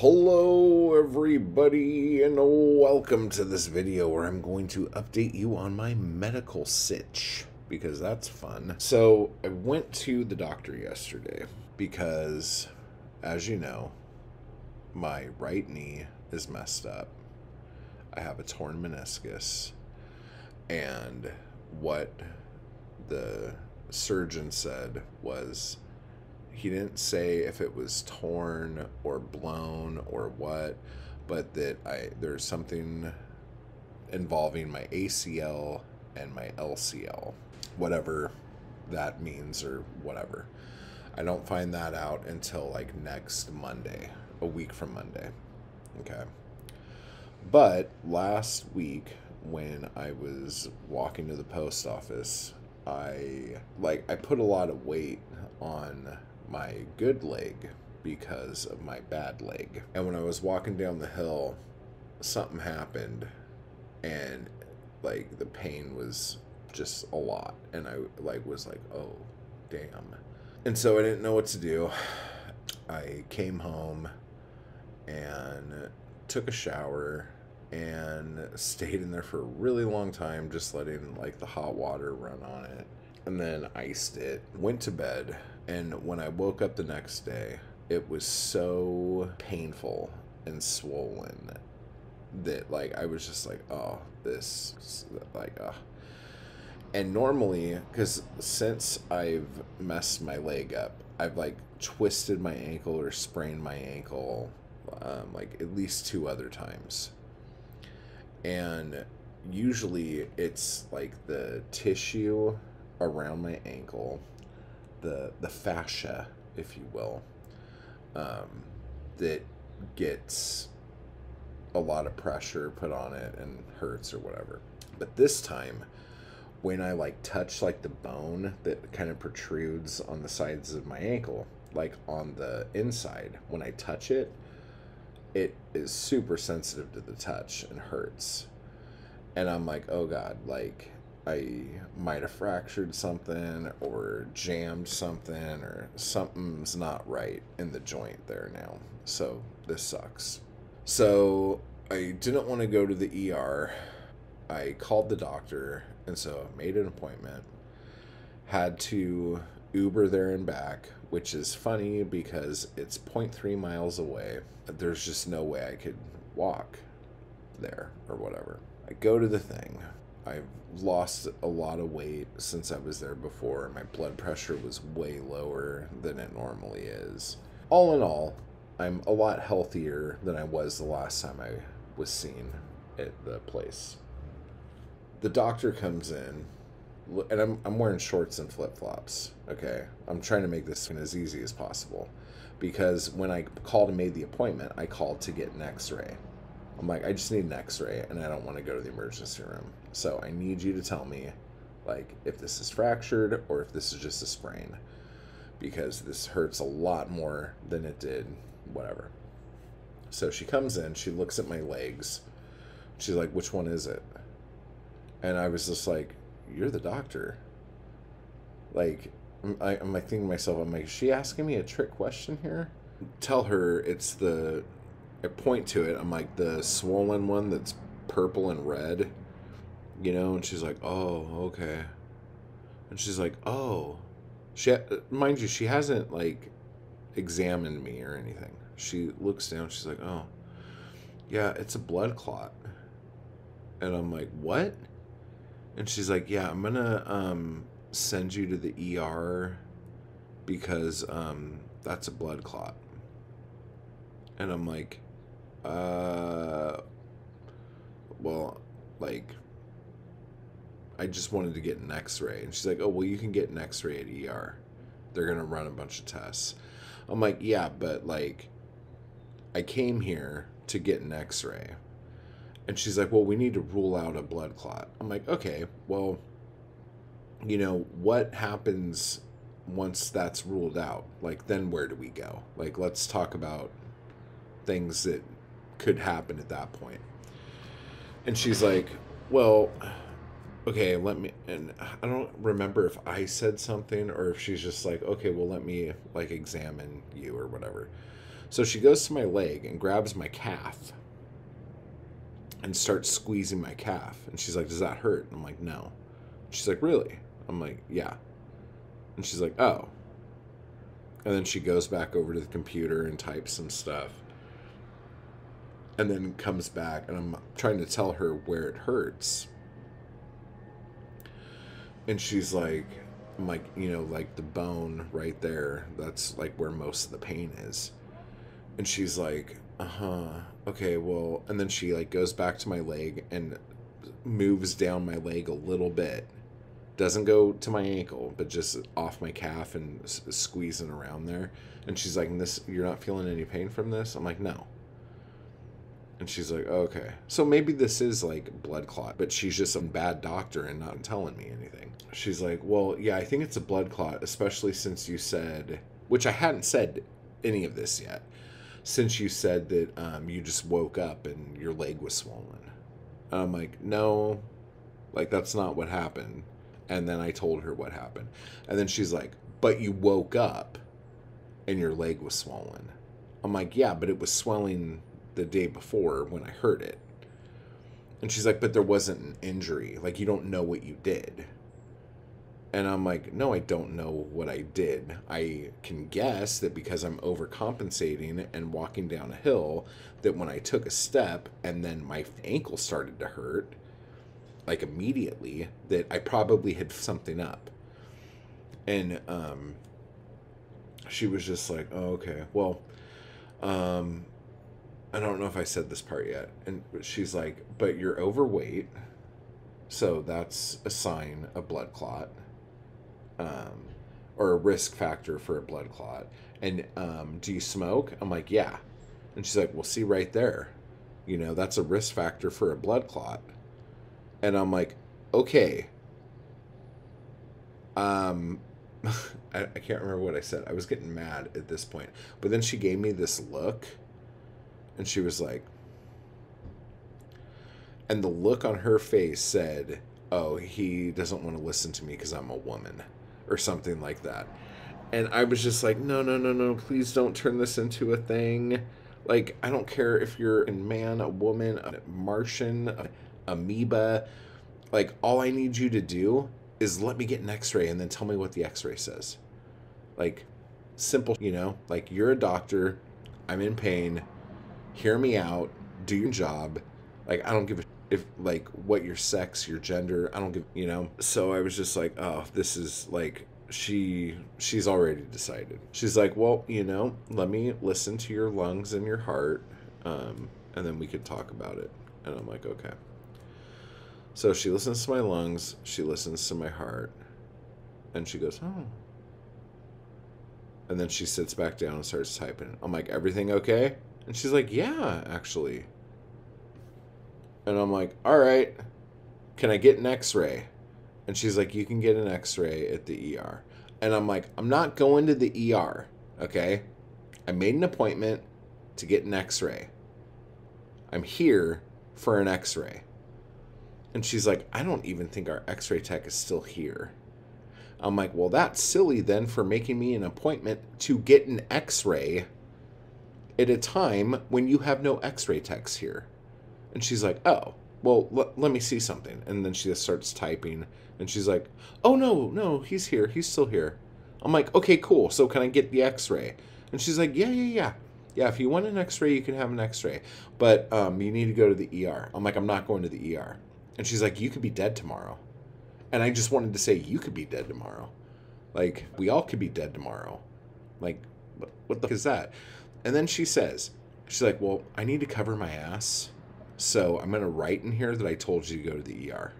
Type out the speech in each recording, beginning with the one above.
Hello everybody and welcome to this video where I'm going to update you on my medical sitch because that's fun. So I went to the doctor yesterday because as you know my right knee is messed up. I have a torn meniscus and what the surgeon said was he didn't say if it was torn or blown or what, but that I there's something involving my ACL and my LCL, whatever that means or whatever. I don't find that out until like next Monday, a week from Monday. Okay. But last week when I was walking to the post office, I like I put a lot of weight on my good leg because of my bad leg. And when I was walking down the hill, something happened and like the pain was just a lot and I like was like, "Oh, damn." And so I didn't know what to do. I came home and took a shower and stayed in there for a really long time just letting like the hot water run on it and then iced it went to bed and when I woke up the next day, it was so painful and swollen that like I was just like, oh, this like uh and normally because since I've messed my leg up, I've like twisted my ankle or sprained my ankle um, like at least two other times. And usually it's like the tissue around my ankle the the fascia, if you will, um, that gets a lot of pressure put on it and hurts or whatever. But this time, when I like touch like the bone that kind of protrudes on the sides of my ankle, like on the inside, when I touch it, it is super sensitive to the touch and hurts. And I'm like, oh God, like I might have fractured something or jammed something or something's not right in the joint there now. So this sucks. So I didn't want to go to the ER. I called the doctor and so made an appointment. Had to Uber there and back, which is funny because it's 0.3 miles away. There's just no way I could walk there or whatever. I go to the thing I've lost a lot of weight since I was there before. My blood pressure was way lower than it normally is. All in all, I'm a lot healthier than I was the last time I was seen at the place. The doctor comes in, and I'm, I'm wearing shorts and flip flops. Okay, I'm trying to make this as easy as possible because when I called and made the appointment, I called to get an x ray. I'm like, I just need an x-ray and I don't want to go to the emergency room. So I need you to tell me like if this is fractured or if this is just a sprain because this hurts a lot more than it did whatever. So she comes in, she looks at my legs. She's like, "Which one is it?" And I was just like, "You're the doctor." Like I, am like thinking to myself, I'm like, is she asking me a trick question here? Tell her it's the I point to it. I'm like the swollen one that's purple and red, you know. And she's like, "Oh, okay." And she's like, "Oh," she mind you, she hasn't like examined me or anything. She looks down. She's like, "Oh, yeah, it's a blood clot." And I'm like, "What?" And she's like, "Yeah, I'm gonna um, send you to the ER because um, that's a blood clot." And I'm like, uh, well, like, I just wanted to get an x ray. And she's like, oh, well, you can get an x ray at ER. They're going to run a bunch of tests. I'm like, yeah, but like, I came here to get an x ray. And she's like, well, we need to rule out a blood clot. I'm like, okay, well, you know, what happens once that's ruled out? Like, then where do we go? Like, let's talk about things that could happen at that point. And she's like, well, okay, let me, and I don't remember if I said something or if she's just like, okay, well, let me like examine you or whatever. So she goes to my leg and grabs my calf and starts squeezing my calf. And she's like, Does that hurt? I'm like, No. She's like, Really? I'm like, Yeah. And she's like, Oh. And then she goes back over to the computer and types some stuff. And then comes back, and I'm trying to tell her where it hurts. And she's like, I'm like, you know, like the bone right there, that's like where most of the pain is. And she's like, uh huh, okay, well, and then she like goes back to my leg and moves down my leg a little bit. Doesn't go to my ankle, but just off my calf and squeezing around there. And she's like, "This, you're not feeling any pain from this?" I'm like, "No." And she's like, oh, "Okay, so maybe this is like blood clot, but she's just a bad doctor and not telling me anything." She's like, "Well, yeah, I think it's a blood clot, especially since you said, which I hadn't said any of this yet, since you said that um, you just woke up and your leg was swollen." And I'm like, "No, like that's not what happened." And then I told her what happened, and then she's like, "But you woke up." and your leg was swollen. I'm like, yeah, but it was swelling the day before when I heard it. And she's like, but there wasn't an injury. Like, you don't know what you did. And I'm like, no, I don't know what I did. I can guess that because I'm overcompensating and walking down a hill, that when I took a step and then my ankle started to hurt, like immediately, that I probably had something up. And, um, she was just like, "Oh, okay. Well, um, I don't know if I said this part yet." And she's like, "But you're overweight, so that's a sign of blood clot, um, or a risk factor for a blood clot. And um, do you smoke?" I'm like, "Yeah." And she's like, "Well, see right there, you know that's a risk factor for a blood clot." And I'm like, "Okay." Um, I, I can't remember what I said. I was getting mad at this point. But then she gave me this look and she was like, and the look on her face said, Oh, he doesn't want to listen to me because I'm a woman or something like that. And I was just like, No, no, no, no, please don't turn this into a thing. Like, I don't care if you're a man, a woman, a Martian, a amoeba. Like, all I need you to do is let me get an x-ray and then tell me what the x-ray says like simple you know like you're a doctor i'm in pain hear me out do your job like i don't give a if like what your sex your gender i don't give you know so i was just like oh this is like she she's already decided she's like well you know let me listen to your lungs and your heart um, and then we can talk about it and i'm like okay so she listens to my lungs, she listens to my heart, and she goes, Oh. And then she sits back down and starts typing. I'm like, Everything okay? And she's like, Yeah, actually. And I'm like, All right, can I get an x ray? And she's like, You can get an x ray at the ER. And I'm like, I'm not going to the ER, okay? I made an appointment to get an x ray. I'm here for an x ray. And she's like, I don't even think our x ray tech is still here. I'm like, well, that's silly then for making me an appointment to get an x ray at a time when you have no x ray techs here. And she's like, oh, well, l- let me see something. And then she just starts typing and she's like, oh, no, no, he's here. He's still here. I'm like, okay, cool. So can I get the x ray? And she's like, yeah, yeah, yeah. Yeah, if you want an x ray, you can have an x ray. But um, you need to go to the ER. I'm like, I'm not going to the ER. And she's like, You could be dead tomorrow. And I just wanted to say, You could be dead tomorrow. Like, we all could be dead tomorrow. Like, what, what the is that? And then she says, She's like, Well, I need to cover my ass. So I'm going to write in here that I told you to go to the ER.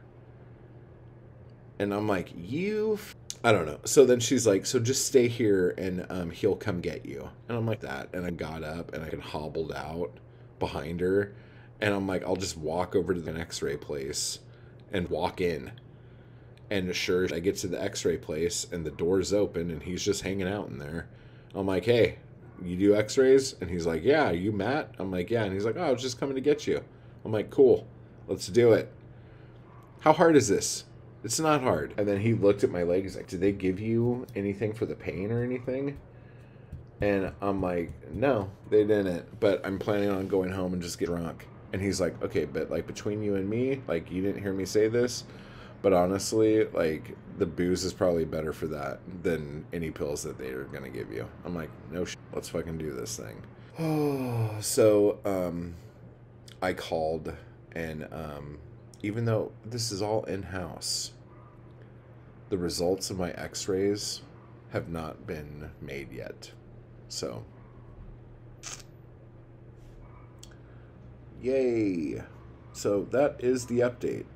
And I'm like, You. I don't know. So then she's like, So just stay here and um, he'll come get you. And I'm like, That. And I got up and I can hobbled out behind her and I'm like, I'll just walk over to the X-ray place and walk in. And sure, I get to the X-ray place and the door's open and he's just hanging out in there. I'm like, hey, you do X-rays? And he's like, yeah. You Matt? I'm like, yeah. And he's like, oh, I was just coming to get you. I'm like, cool, let's do it. How hard is this? It's not hard. And then he looked at my leg. He's like, did they give you anything for the pain or anything? And I'm like, no, they didn't. But I'm planning on going home and just get drunk. And he's like, okay, but like between you and me, like you didn't hear me say this, but honestly, like the booze is probably better for that than any pills that they are gonna give you. I'm like, no, sh- let's fucking do this thing. Oh, so um, I called, and um, even though this is all in house, the results of my X-rays have not been made yet. So, yay! So that is the update.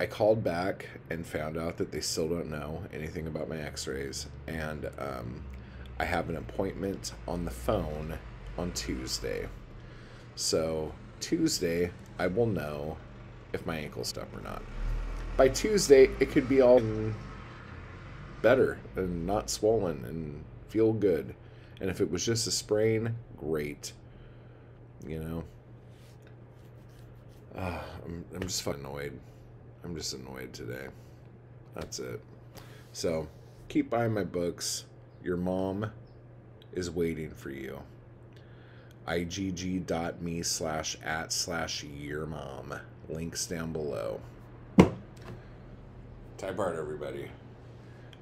I called back and found out that they still don't know anything about my x rays. And um, I have an appointment on the phone on Tuesday. So, Tuesday, I will know if my ankle's up or not. By Tuesday, it could be all better and not swollen and feel good. And if it was just a sprain, great. You know? Uh, I'm, I'm just fucking annoyed. I'm just annoyed today. That's it. So, keep buying my books. Your mom is waiting for you. igg.me slash at slash yermom. Links down below. Type hard, everybody.